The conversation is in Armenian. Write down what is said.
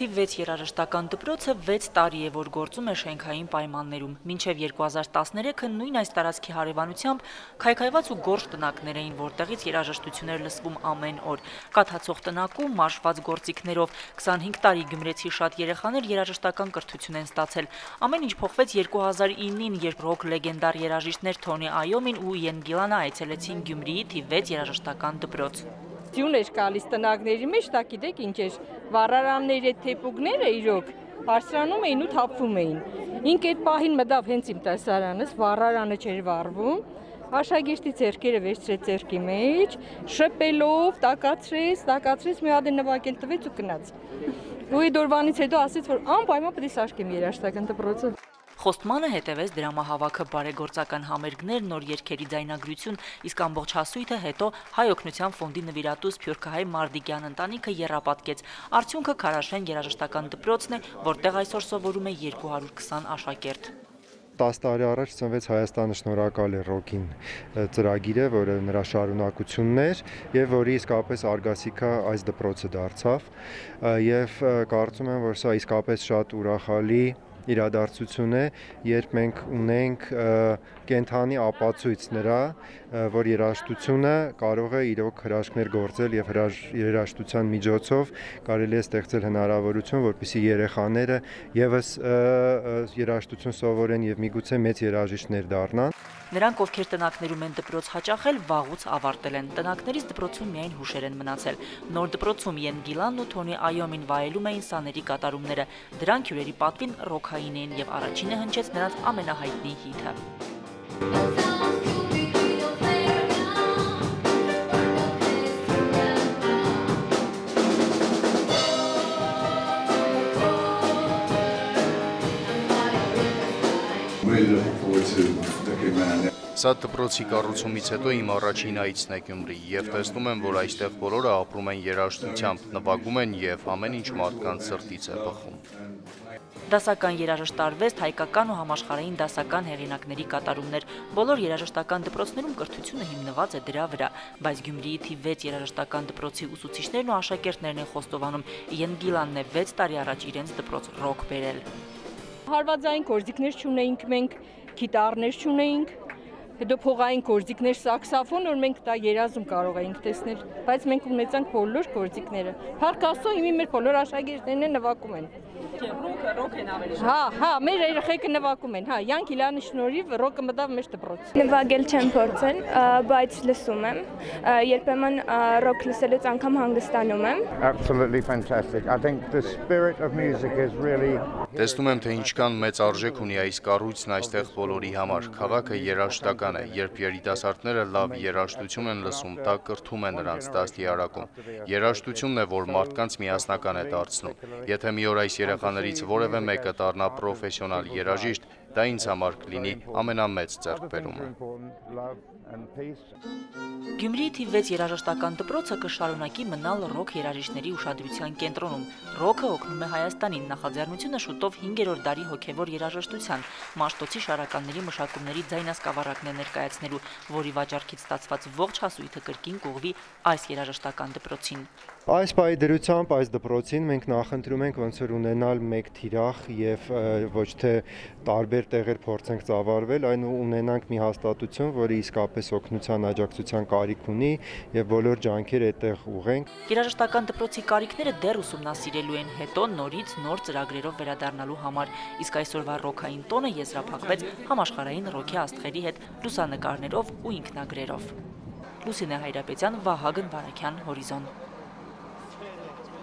թիվ 6 երաժշտական դպրոցը 6 տարի է, որ գործում է շենքային պայմաններում։ Մինչև 2013-ը նույն այս տարածքի հարևանությամբ քայքայված ու գորշ տնակներ էին, որտեղից երաժշտություններ լսվում ամեն օր։ Կաթացող տնակում մարշված գործիքներով 25 տարի գյումրեցի շատ երեխաներ երաժշտական կրթություն են ստացել։ Ամեն ինչ փոխվեց 2009-ին, երբ ռոք լեգենդար երաժիշտներ Թոնի Այոմին ու Իեն Գիլանը այցելեցին Գյումրիի թիվ 6 երաժշտական դպրոց ձյուն էր գալիս տնագների մեջ, դա գիտեք ինչ էր, վառարանների այդ թեփուկները իրոք բարձրանում էին ու թափվում էին։ Ինք այդ պահին մտավ հենց իմ տեսարանս, վառարանը չէր վառվում, աշակերտի ձերքերը վերցրեց ձերքի մեջ, շփելով, տակացրեց, տակացրեց, մի հատ նվագել տվեց ու գնաց։ Ու այդ օրվանից հետո ասեց, որ անպայման պետք է սարքեմ երաշտական դպրոցը։ Խոստմանը հետևեց դրամահավաքը բարեգործական համերգներ, նոր երկերի ձայնագրություն, իսկ ամբողջ հասույթը հետո հայ օգնության ֆոնդի նվիրատու Սփյուռքահայ Մարդիգյան ընտանիքը երապատկեց։ Արդյունքը Քարաշեն երաժշտական դպրոցն է, որտեղ այսօր սովորում է 220 աշակերտ 10 տարի առաջ ծնվեց Հայաստանը շնորհակալ է ռոքին ծրագիրը, որը նրա շարունակությունն էր եւ որի իսկապես արգասիքա այս դպրոցը դարձավ եւ կարծում եմ, որ սա իսկապես շատ ուրախալի իրադարձություն է, երբ մենք ունենք կենթանի ապացույց նրա, որ երաժշտությունը կարող է իրոք հրաշքներ գործել եւ երաժշտության միջոցով կարելի է ստեղծել հնարավորություն, որպիսի երեխաները եւս երաժշտություն սովորեն եւ միգուցե մեծ երաժիշտներ դառնան։ Նրանք, ովքեր տնակներում են դպրոց հաճախել, վաղուց ավարտել են։ Տնակներից դպրոցում միայն հուշեր են մնացել։ Նոր դպրոցում Են Գիլանն ու Թոնի Այոմին վայելում էին սաների կատարումները։ Դրանք հյուրերի պատվին ռոքային էին եւ առաջինը հնչեց նրանց ամենահայտնի հիթը։ Սա դպրոցի կառուցումից հետո իմ առաջին այցն է Գյումրի եւ տեսնում եմ, որ այստեղ բոլորը ապրում են երաժշտությամբ, նվագում են եւ ամեն ինչ մարդկանց սրտից է բխում։ Դասական երաժշտարվեստ, հայկական ու համաշխարհային դասական հեղինակների կատարումներ։ Բոլոր երաժշտական դպրոցներում կրթությունը հիմնված է դրա վրա, բայց Գյումրիի թիվ 6 երաժշտական դպրոցի ուսուցիչներն ու աշակերտներն են խոստովանում, Են Գիլանն է 6 տարի առաջ իրենց դպրոց ռոք բերել։ Հարվածային գործիքներ չունեինք մենք, գիտարներ չունեինք, հետո փողային գործիքներ, սաքսոֆոն, որ մենք դա երազում կարող էինք տեսնել, բայց մենք ունեցանք բոլոր գործիքները։ Փառք Աստծո, իմի մեր բոլոր աշակերտներն են նվագում են։ Ռոքը ռոք են ավելի շատ։ Հա, հա, մեր երեխեքը նվագում են, հա, Յան Գիլանի շնորհիվ ռոքը մտավ մեր դպրոց։ Նվագել չեմ փորձել, բայց լսում եմ։ Երբեմն ռոք լսելուց անգամ հանգստանում եմ։ Absolutely fantastic. I think the spirit of music is really Տեսնում եմ, թե ինչքան մեծ արժեք ունի այս կառույցն այստեղ բոլորի համար։ Քաղաքը երաժշտական է, երբ երիտասարդները լավ երաժշտություն են լսում, դա կրթում է նրանց դաստիարակում։ Երաժշտությունն է, որ մարդկանց միասնական է դարձնում։ Եթե մի օր այս երեխաներից որևէ մեկը դառնա պրոֆեսիոնալ երաժիշտ, դա ինձ համար կլինի ամենամեծ ձեռքբերումը։ Գյումրիի թիվ 6 երաժշտական դպրոցը կշարունակի մնալ ռոք երաժիշտների ուշադրության կենտրոնում։ Ռոքը օգնում է Հայաստանին նախաձեռնությունը շուտով 5-րդ դարի հոգևոր երաժշտության, Մաշտոցի շարականների մշակումների ձայնասկավառակն է ներկայացնելու, որի վաճառքից ստացված ողջ հասույթը կրկին կուղվի այս երաժշտական դպրոցին։ Այս պայի դրությամբ այս դպրոցին մենք նախընտրում ենք ոնց որ ունենալ մեկ թիրախ եւ ոչ թե տարբեր տեղեր փորձենք ծավալվել, այն ունենանք մի հաստատություն, որը իսկապես օգնության աջակցության կարիք ունի եւ բոլոր ջանքերը այդտեղ ուղենք։ Երաժշտական դպրոցի կարիքները դեռ ուսումնասիրելու են հետո նորից նոր ծրագրերով վերադառնալու համար, իսկ այսօրվա ռոքային տոնը եզրափակվեց համաշխարհային ռոքի աստղերի հետ լուսանկարներով ու ինքնագրերով։ Լուսինե Հայրապետյան, Վահագն Վարակյան, Հորիզոն։